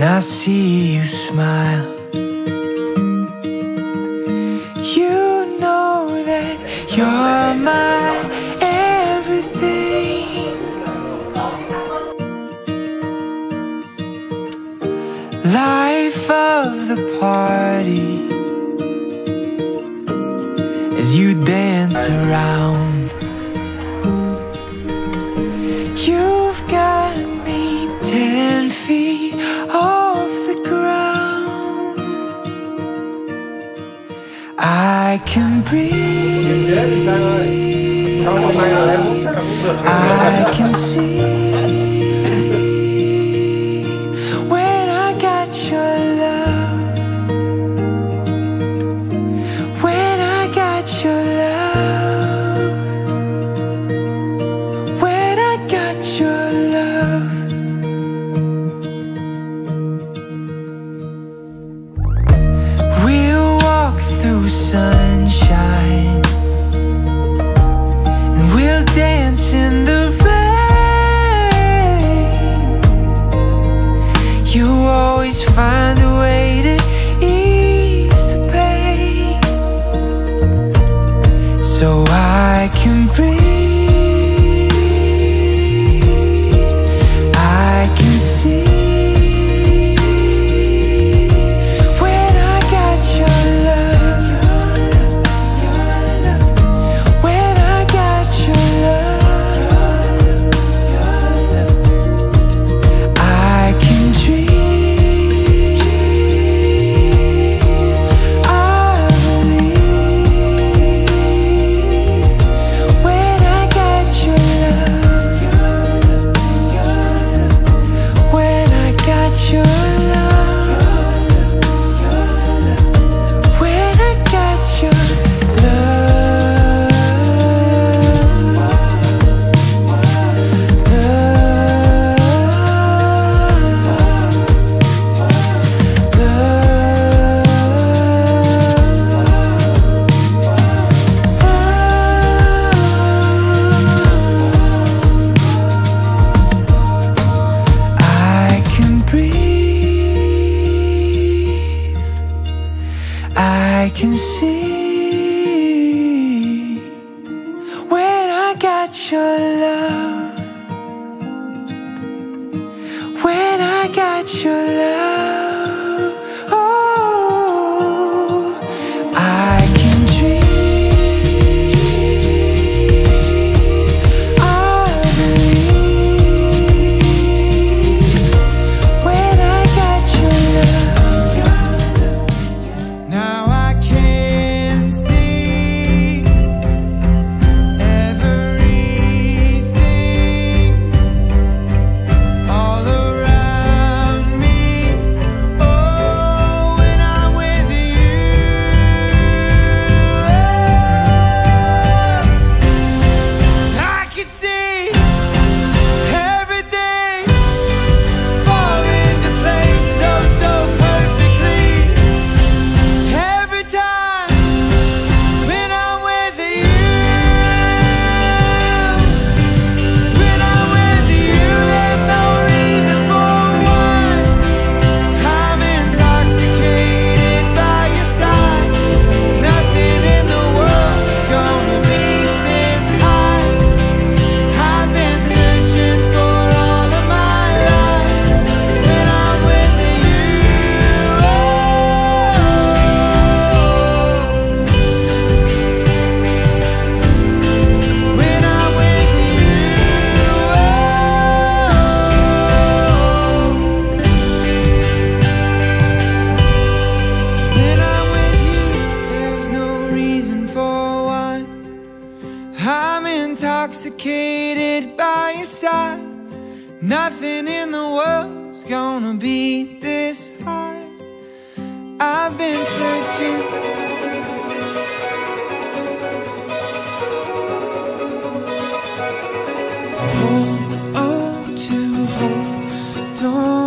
And I see you smile. You know that you're my everything. Life of the party as you dance around. I can breathe. I got your love. intoxicated by your side. Nothing in the world's gonna be this high. I've been searching. Hold on to hope. Don't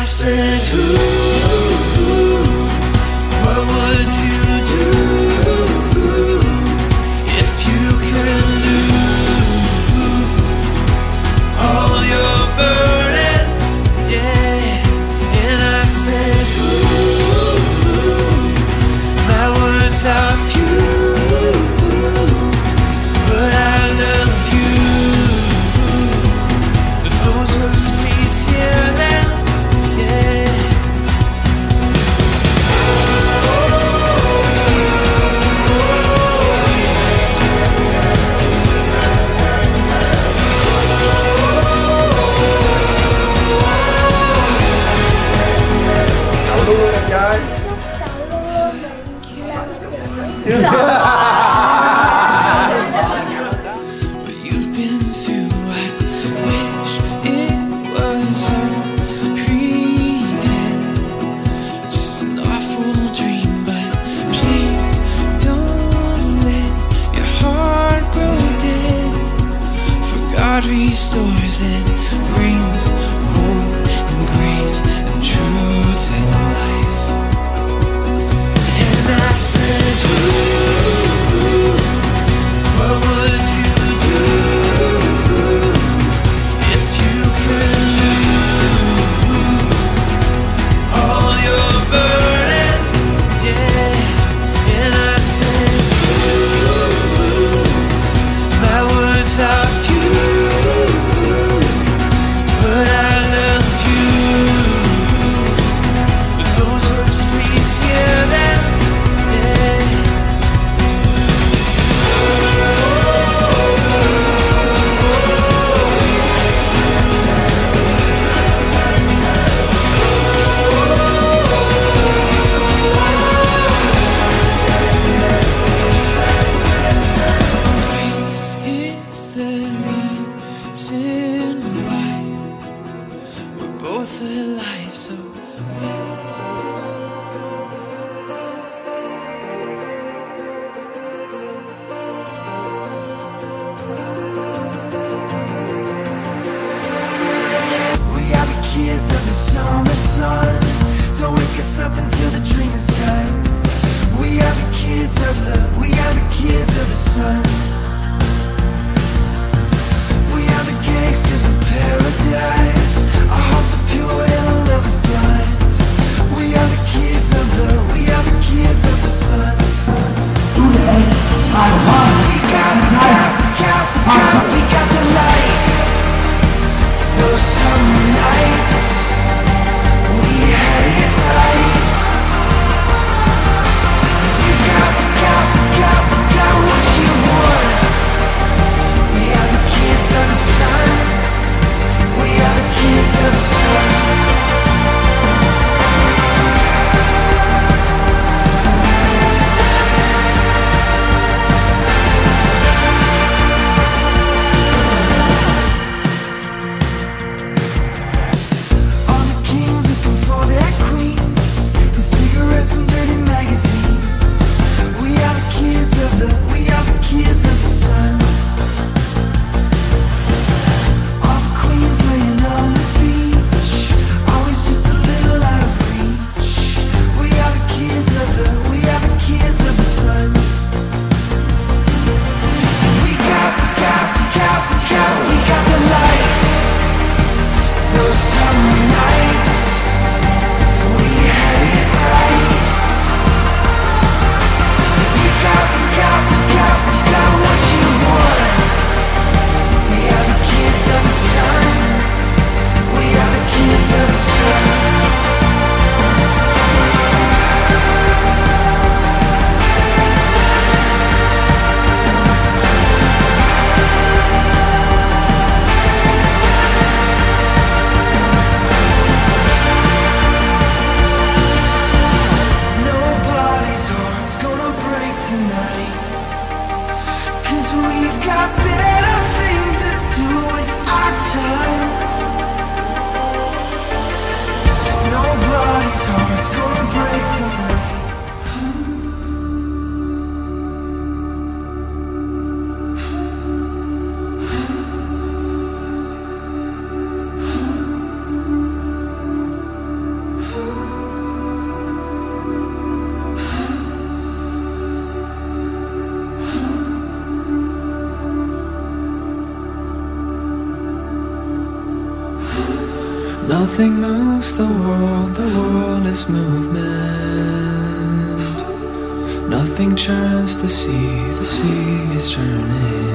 I said, who, who, what would you do if you could lose all your burdens? Yeah, and I said, who, my words are few. God restores and brings Nothing moves the world, the world is movement. Nothing churns the sea, the sea is churning.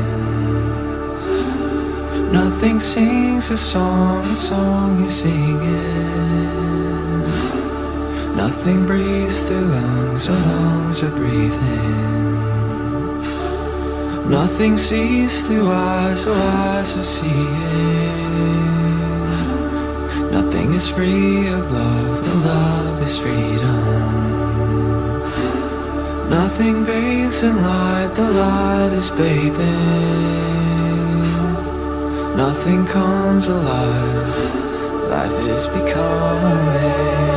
Nothing sings a song, a song is singing. Nothing breathes through lungs, our lungs are breathing. Nothing sees through eyes, our eyes are seeing. Is free of love, no love is freedom. Nothing bathes in light, the light is bathing. Nothing comes alive, life is becoming.